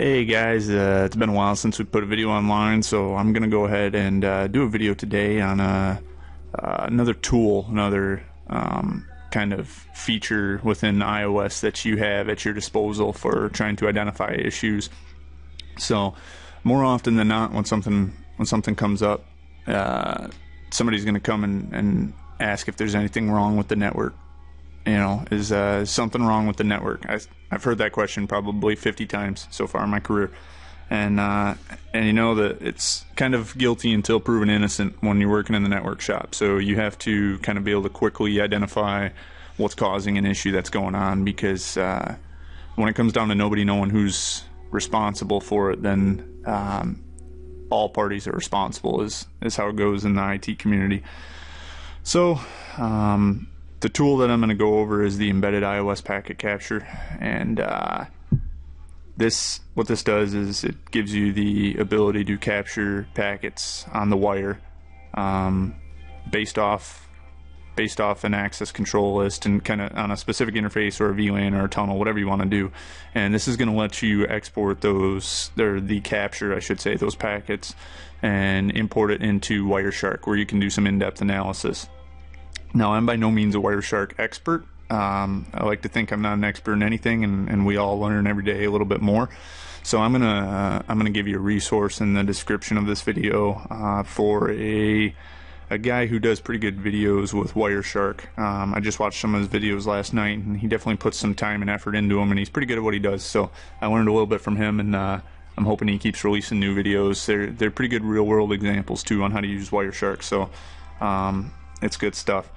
Hey guys, uh, it's been a while since we put a video online, so I'm gonna go ahead and uh, do a video today on a, uh, another tool, another um, kind of feature within IOS that you have at your disposal for trying to identify issues. So, more often than not, when something when something comes up, uh, somebody's gonna come and, and ask if there's anything wrong with the network you know, is uh, something wrong with the network? I, have heard that question probably 50 times so far in my career, and uh, and you know that it's kind of guilty until proven innocent when you're working in the network shop. So you have to kind of be able to quickly identify what's causing an issue that's going on because uh, when it comes down to nobody knowing who's responsible for it, then um, all parties are responsible. Is is how it goes in the IT community. So. Um, the tool that I'm going to go over is the embedded IOS packet capture, and uh, this what this does is it gives you the ability to capture packets on the wire um, based off based off an access control list and kind of on a specific interface or a VLAN or a tunnel, whatever you want to do. And this is going to let you export those, or the capture, I should say, those packets, and import it into Wireshark, where you can do some in-depth analysis. Now, I'm by no means a Wireshark expert. Um, I like to think I'm not an expert in anything, and, and we all learn every day a little bit more. So I'm gonna uh, I'm gonna give you a resource in the description of this video uh, for a a guy who does pretty good videos with Wireshark. Um, I just watched some of his videos last night, and he definitely puts some time and effort into them, and he's pretty good at what he does. So I learned a little bit from him, and uh, I'm hoping he keeps releasing new videos. They're they're pretty good real world examples too on how to use Wireshark. So um, it's good stuff.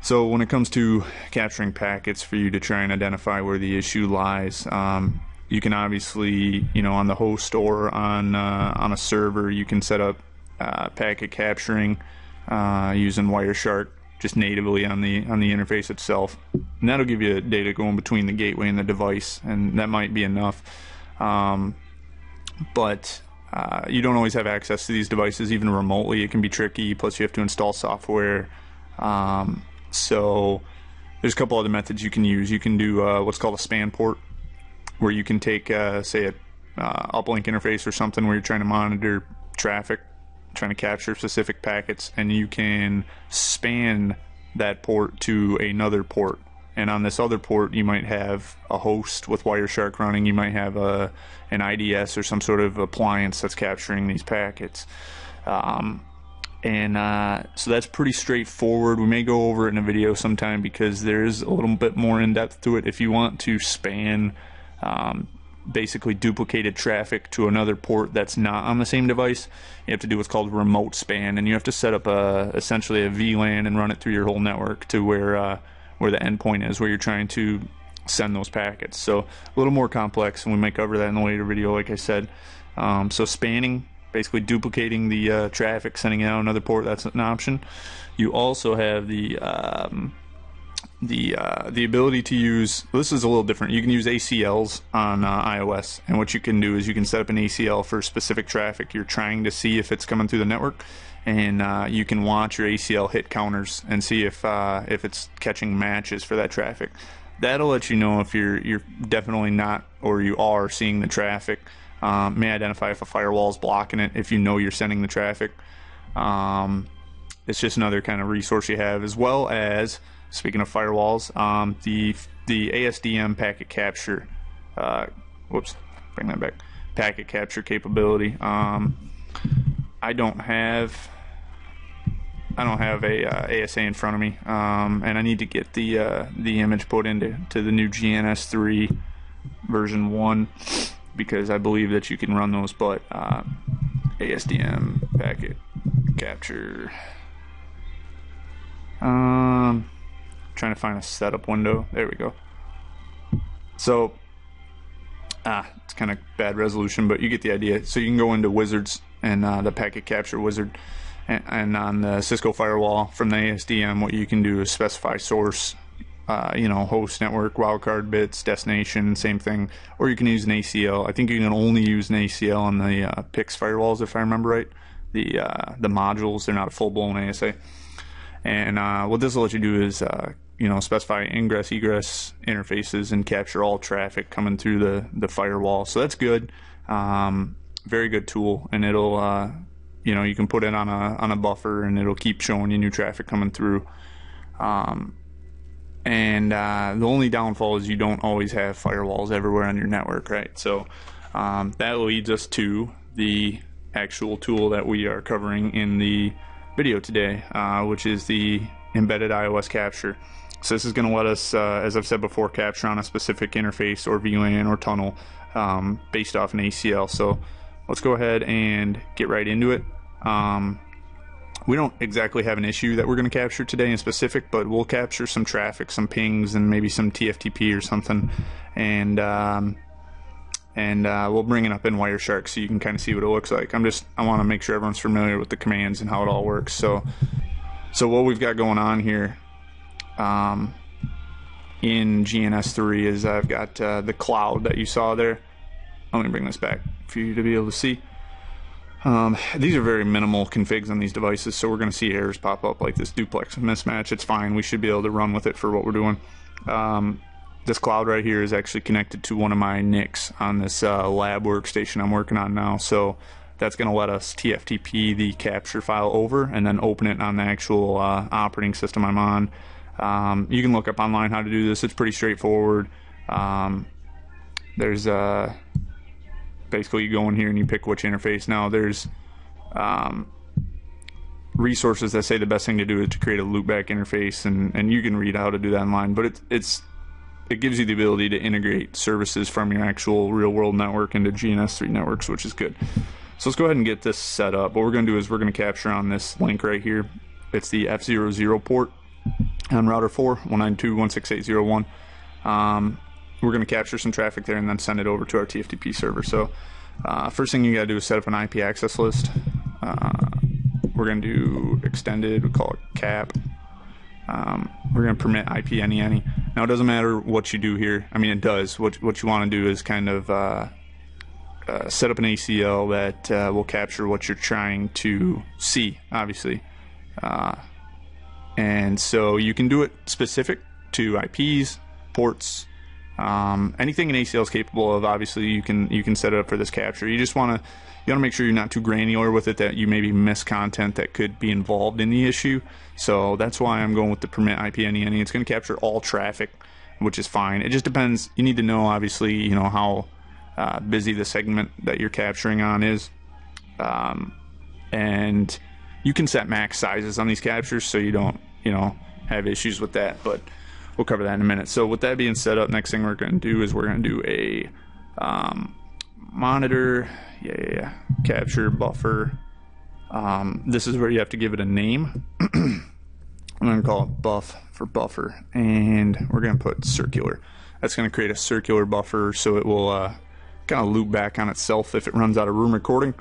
So when it comes to capturing packets for you to try and identify where the issue lies, um, you can obviously, you know, on the host or on uh, on a server, you can set up uh, packet capturing uh, using Wireshark just natively on the on the interface itself, and that'll give you data going between the gateway and the device, and that might be enough. Um, but uh, you don't always have access to these devices, even remotely. It can be tricky. Plus, you have to install software. Um, so, there's a couple other methods you can use. You can do uh, what's called a span port, where you can take, uh, say, a uh, uplink interface or something where you're trying to monitor traffic, trying to capture specific packets, and you can span that port to another port and on this other port you might have a host with Wireshark running. You might have a an IDS or some sort of appliance that's capturing these packets. Um, and uh, so that's pretty straightforward. We may go over it in a video sometime because there's a little bit more in depth to it. If you want to span um, basically duplicated traffic to another port that's not on the same device, you have to do what's called remote span, and you have to set up a essentially a VLAN and run it through your whole network to where uh, where the endpoint is, where you're trying to send those packets. So a little more complex, and we might cover that in a later video, like I said. Um, so spanning, basically duplicating the uh, traffic, sending it out another port, that's an option. You also have the um, the uh, the ability to use. This is a little different. You can use ACLs on uh, IOS, and what you can do is you can set up an ACL for specific traffic you're trying to see if it's coming through the network, and uh, you can watch your ACL hit counters and see if uh, if it's catching matches for that traffic. That'll let you know if you're you're definitely not or you are seeing the traffic. Um, may identify if a firewall is blocking it if you know you're sending the traffic. Um, it's just another kind of resource you have, as well as speaking of firewalls, um, the the ASDM packet capture. Uh, whoops, bring that back. Packet capture capability. Um, I don't have I don't have a uh, ASA in front of me, um, and I need to get the uh, the image put into to the new GNS3 version one because I believe that you can run those, but uh, ASDM packet capture. Um, trying to find a setup window. There we go. So, ah, it's kind of bad resolution, but you get the idea. So you can go into wizards and uh, the packet capture wizard and, and, on the Cisco firewall from the ASDM, what you can do is specify source, uh, you know, host network, wildcard bits, destination, same thing. Or you can use an ACL. I think you can only use an ACL on the uh, PIX firewalls, if I remember right. The uh, the modules, they're not a full blown ASA. And uh, what this will let you do is uh, you know, specify ingress egress interfaces and capture all traffic coming through the the firewall. So that's good. Um, very good tool, and it'll uh, you know you can put it on a on a buffer and it'll keep showing you new traffic coming through. Um, and uh, the only downfall is you don't always have firewalls everywhere on your network, right? So um, that leads us to the actual tool that we are covering in the video today, uh, which is the embedded IOS capture. So this is going to let us, uh, as I've said before, capture on a specific interface or VLAN or tunnel um, based off an ACL. So let's go ahead and get right into it. Um, we don't exactly have an issue that we're going to capture today in specific, but we'll capture some traffic, some pings, and maybe some TFTP or something, and um, and uh, we'll bring it up in Wireshark so you can kind of see what it looks like. I'm just I want to make sure everyone's familiar with the commands and how it all works. So so what we've got going on here um, in GNS3 is I've got uh, the cloud that you saw there. Let me bring this back for you to be able to see. Um, these are very minimal configs on these devices, so we're going to see errors pop up like this duplex mismatch. It's fine. We should be able to run with it for what we're doing. Um, this cloud right here is actually connected to one of my NICs on this uh, lab workstation I'm working on now. So that's going to let us TFTP the capture file over and then open it on the actual uh, operating system I'm on. Um, you can look up online how to do this. It's pretty straightforward. Um, there's uh, basically you go in here and you pick which interface. Now there's um, resources that say the best thing to do is to create a loopback interface, and, and you can read how to do that online. But it's it's it gives you the ability to integrate services from your actual real world network into GNS3 networks, which is good. So let's go ahead and get this set up. What we're going to do is we're going to capture on this link right here. It's the F00 port on router 4, 192.168.0.1. Um, we're going to capture some traffic there and then send it over to our TFTP server. So uh, first thing you got to do is set up an IP access list. Uh, we're going to do extended, we call it cap. Um, we're going to permit IP any any. Now it doesn't matter what you do here. I mean it does. What what you want to do is kind of uh, uh, set up an ACL that uh, will capture what you're trying to see, obviously. And so you can do it specific to IPs, ports, um, anything an ACL is capable of, obviously, you can you can set it up for this capture. You just want to you want to make sure you're not too granular with it that you maybe miss content that could be involved in the issue. So that's why I'm going with the permit IP any any. It's going to capture all traffic, which is fine. It just depends. You need to know, obviously, you know how uh, busy the segment that you're capturing on is, um, and you can set max sizes on these captures so you don't you know have issues with that, but we'll cover that in a minute. So with that being set up, next thing we're going to do is we're going to do a um, monitor, yeah, yeah, yeah, capture buffer. Um, this is where you have to give it a name. I'm going to call it buff for buffer, and we're going to put circular. That's going to create a circular buffer, so it will uh, kind of loop back on itself if it runs out of room recording.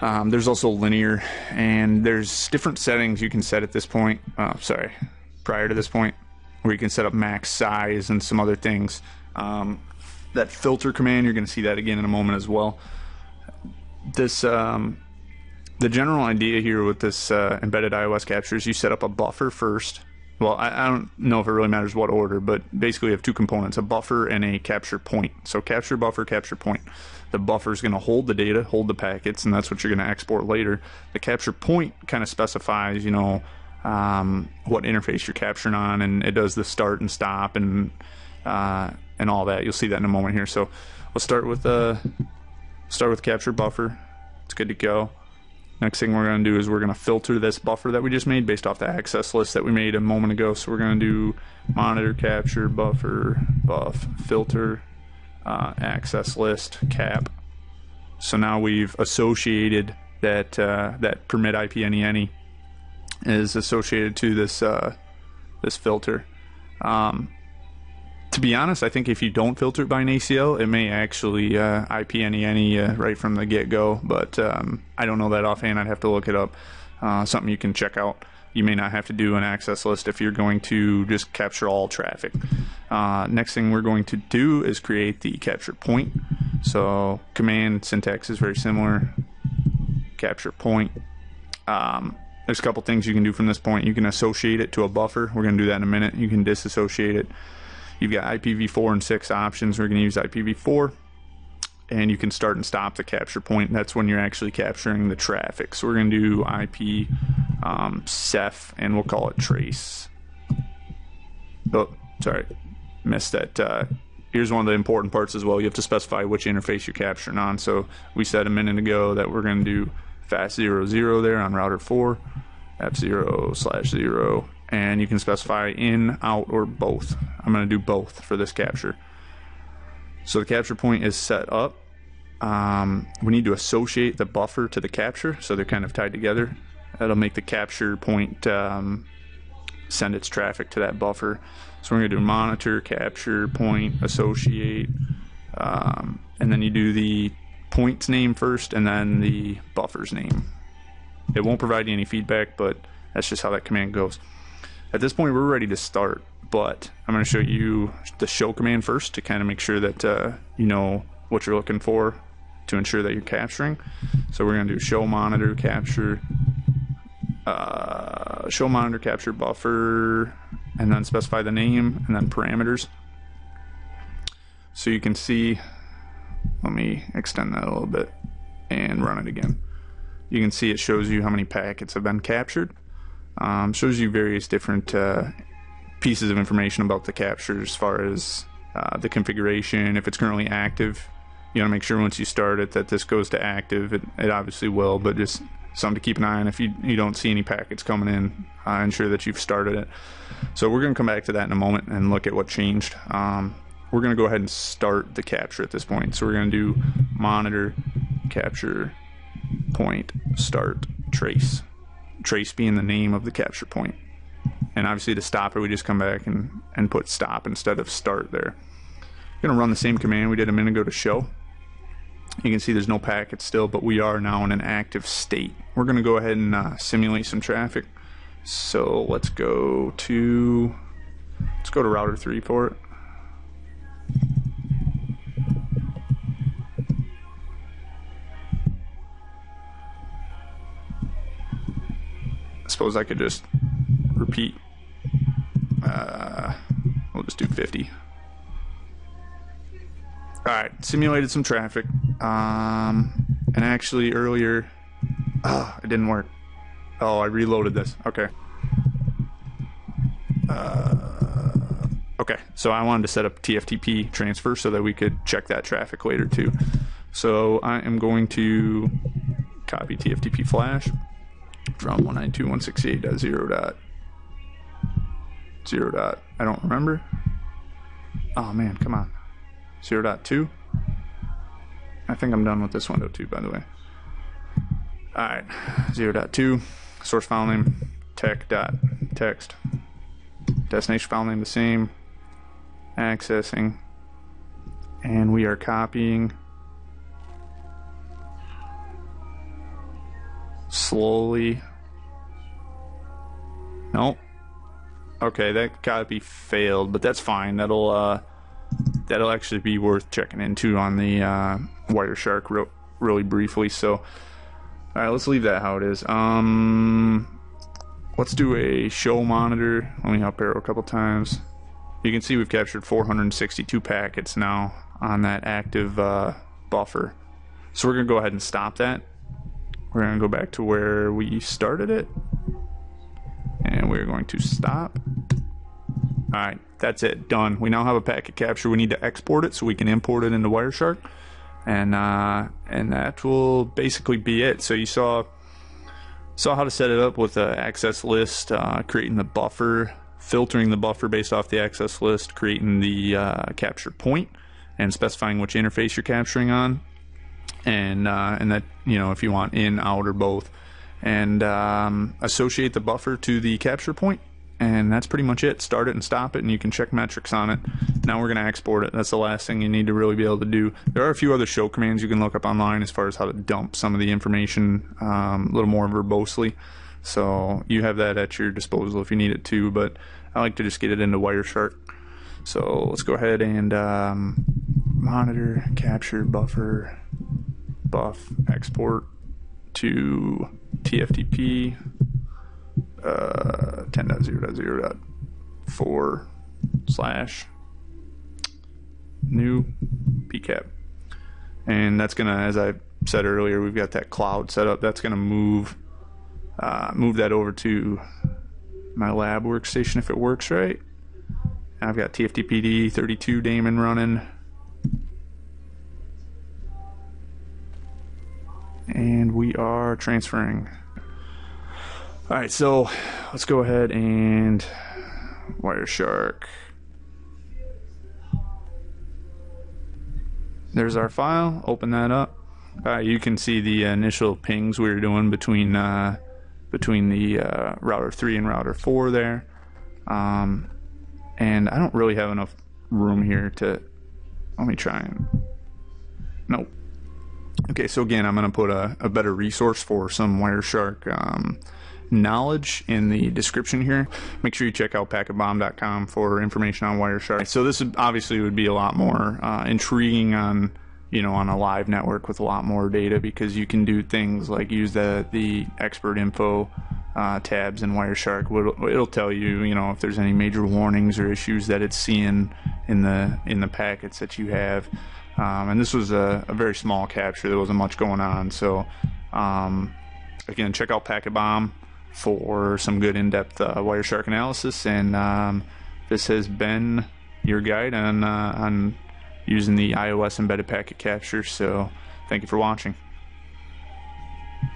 Um, there's also linear, and there's different settings you can set at this point. Oh, sorry, prior to this point where you can set up max size and some other things. Um, that filter command, you're going to see that again in a moment as well. This, um, the general idea here with this uh, embedded IOS capture is you set up a buffer first. Well, I, I, don't know if it really matters what order, but basically you have two components, a buffer and a capture point. So capture buffer, capture point. The buffer is going to hold the data, hold the packets, and that's what you're going to export later. The capture point kind of specifies, you know, um, what interface you're capturing on, and it does the start and stop and uh, and all that. You'll see that in a moment here. So we'll start with uh, start with capture buffer. It's good to go. Next thing we're going to do is we're going to filter this buffer that we just made based off the access list that we made a moment ago. So we're going to do monitor capture buffer buff filter uh, access list cap. So now we've associated that uh, that permit IP any any is associated to this uh, this filter. Um, to be honest, I think if you don't filter it by an ACL, it may actually uh, IP any any uh, right from the get go. But um, I don't know that offhand. I'd have to look it up. Uh, something you can check out. You may not have to do an access list if you're going to just capture all traffic. Uh, next thing we're going to do is create the capture point. So command syntax is very similar. Capture point. Um, there's a couple things you can do from this point. You can associate it to a buffer. We're going to do that in a minute. You can disassociate it. You've got IPv4 and 6 options. We're going to use IPv4 and you can start and stop the capture point. That's when you're actually capturing the traffic. So we're going to do IP um, CEF, and we'll call it trace. Oh, sorry, missed that. Uh, here's one of the important parts as well. You have to specify which interface you're capturing on. So we said a minute ago that we're going to do fast 00, zero there on router 4, f0 slash 0, and you can specify in, out, or both. I'm going to do both for this capture. So the capture point is set up. Um, we need to associate the buffer to the capture, so they're kind of tied together. That'll make the capture point um, send its traffic to that buffer. So we're going to do monitor, capture, point, associate, um, and then you do the point's name first and then the buffer's name. It won't provide you any feedback, but that's just how that command goes. At this point, we're ready to start but I'm going to show you the show command first to kind of make sure that uh, you know what you're looking for to ensure that you're capturing. So we're going to do show monitor capture, uh, show monitor capture buffer, and then specify the name and then parameters. So you can see, let me extend that a little bit and run it again. You can see it shows you how many packets have been captured. Um, shows you various different uh, pieces of information about the capture as far as uh, the configuration, if it's currently active. You want to make sure once you start it that this goes to active. It, it obviously will, but just something to keep an eye on. If you, you don't see any packets coming in, uh, ensure that you've started it. So we're going to come back to that in a moment and look at what changed. Um, we're going to go ahead and start the capture at this point. So we're going to do monitor, capture, point, start, trace. Trace being the name of the capture point. And obviously to stop it, we just come back and, and put stop instead of start there. Going to run the same command we did a minute ago to show. You can see there's no packet still, but we are now in an active state. We're going to go ahead and uh, simulate some traffic. So let's go to, let's go to router 3 for it. Suppose I could just repeat. Uh, we'll just do 50. All right, simulated some traffic. Um, and actually earlier, oh, it didn't work. Oh, I reloaded this. Okay. Uh, okay, so I wanted to set up TFTP transfer so that we could check that traffic later too. So I am going to copy TFTP flash from 192.168.0. dot Zero dot. I don't remember. Oh man, come on. Zero dot two. I think I'm done with this window too, by the way. Alright, zero dot two. Source file name tech dot text. Destination file name the same. Accessing. And we are copying slowly. Nope. Okay, that gotta be failed, but that's fine. That'll uh, that'll actually be worth checking into on the uh, Wireshark re- really briefly. So, all right, let's leave that how it is. Um, let's do a show monitor. Let me up arrow a couple times. You can see we've captured 462 packets now on that active uh, buffer. So we're gonna go ahead and stop that. We're gonna go back to where we started it and we're going to stop. All right, that's it, done. We now have a packet capture. We need to export it so we can import it into Wireshark, and uh, and that will basically be it. So you saw saw how to set it up with the access list, uh, creating the buffer, filtering the buffer based off the access list, creating the uh, capture point, and specifying which interface you're capturing on, and uh, and that you know if you want in, out, or both and um, associate the buffer to the capture point and that's pretty much it. Start it and stop it and you can check metrics on it. Now we're going to export it. That's the last thing you need to really be able to do. There are a few other show commands you can look up online as far as how to dump some of the information um, a little more verbosely. So you have that at your disposal if you need it too but i like to just get it into wireshark so let's go ahead and um, monitor capture buffer buff export to TFTP. uh, 10.0.0.4 slash new pcap. And that's gonna, as I said earlier, we've got that cloud set up. That's gonna move uh, move that over to my lab workstation if it works right. I've got TFTPD 32 daemon running. And we are transferring. All right, so let's go ahead and Wireshark. There's our file. Open that up. Uh, you can see the initial pings we were doing between uh, between the uh, router 3 and router 4 there. Um, and I don't really have enough room here to. Let me try and. Nope. Okay, so again, I'm going to put a, a, better resource for some Wireshark um, knowledge in the description here. Make sure you check out packetbomb.com for information on Wireshark. So this obviously would be a lot more uh, intriguing on you know on a live network with a lot more data because you can do things like use the the expert info uh, tabs in Wireshark. It'll, it'll tell you you know if there's any major warnings or issues that it's seeing in the in the packets that you have. Um, and this was a, a, very small capture. There wasn't much going on. So um, again, check out Packet Bomb for some good in-depth uh, Wireshark analysis. And um, this has been your guide on uh, on using the IOS embedded packet capture. So thank you for watching.